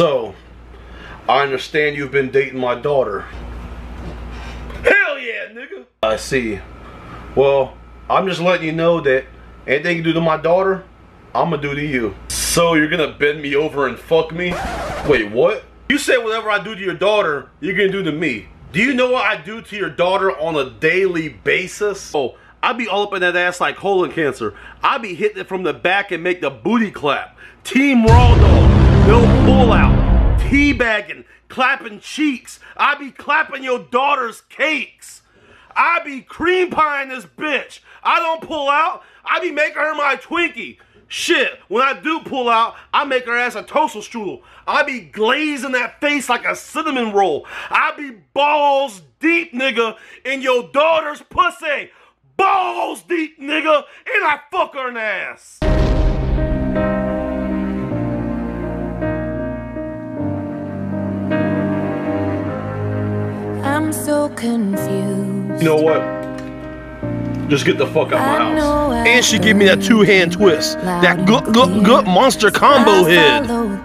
So, I understand you've been dating my daughter. Hell yeah, nigga! I see. Well, I'm just letting you know that anything you do to my daughter, I'm gonna do to you. So you're gonna bend me over and fuck me? Wait, what? You said whatever I do to your daughter, you're gonna do to me. Do you know what I do to your daughter on a daily basis? Oh, I be all up in that ass like colon cancer. I be hitting it from the back and make the booty clap. Team Raw Dog, no pull out, teabagging, clapping cheeks. I be clapping your daughter's cakes. I be cream pieing this bitch. I don't pull out. I be making her my Twinkie. Shit, when I do pull out, I make her ass a toaster strudel. I be glazing that face like a cinnamon roll. I be balls deep, nigga, in your daughter's pussy. Balls deep, nigga, and I fuck her in the ass. I'm so confused. You know what? Just get the fuck out I my house. And she gave me that two hand twist. That gut gut gut monster combo I head. followed